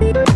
Bye.